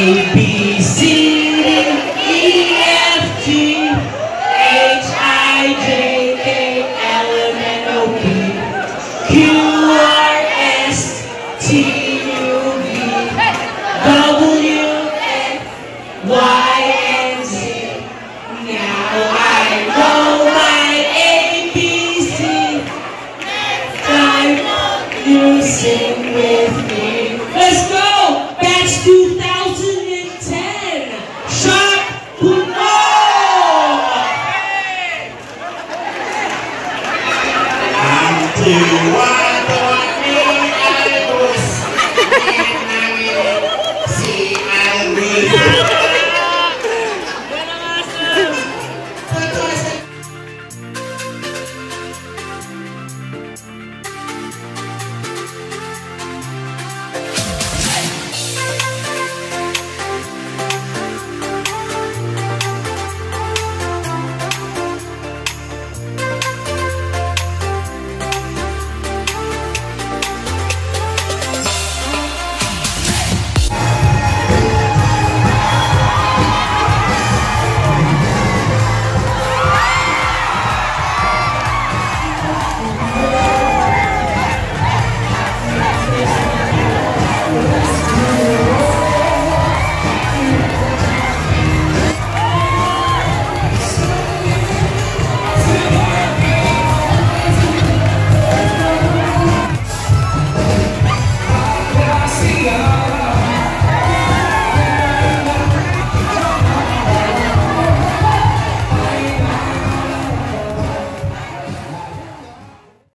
A, B, C, D, E, F, G, H, I, J, K, L, M, N, O, P, Q, R, S, T, U, V, W, X, Y, and Z. Now I know my ABC. Next time you sing with me. Yeah.